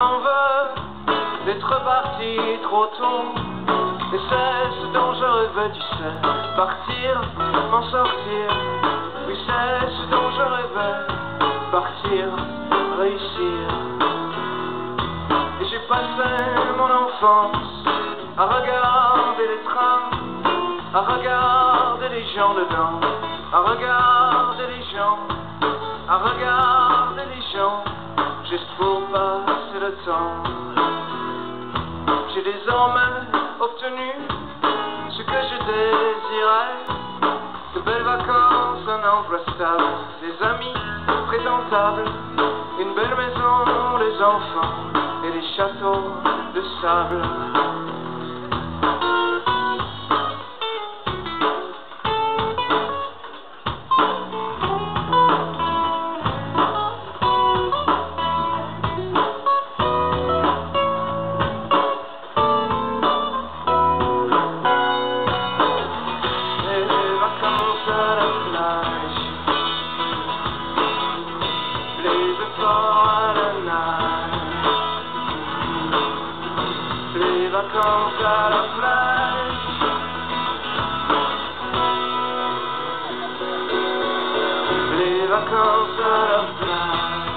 On veut d'être parti trop tôt. Et c'est ce dont je rêvais, tu sais. Partir, m'en sortir. Oui, c'est ce dont je rêvais. Partir, réussir. Et j'ai passé mon enfance à regarder les trains, à regarder les gens dedans, à regarder les gens, à regarder J'ai désormais obtenu ce que je désirais, de belles vacances, un emploi stable, des amis présentables, une belle maison, des enfants et des châteaux de sable. butterflies Play before the night Viva con butterflies Viva con butterflies